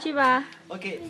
去吧。OK。